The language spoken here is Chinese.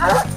啊